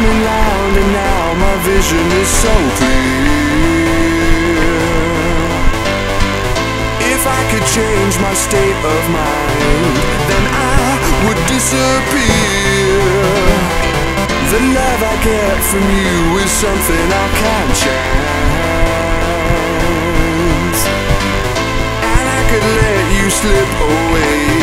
coming round and now my vision is so clear. If I could change my state of mind Then I would disappear. The love I get from you is something I can't change, And I could let you slip away.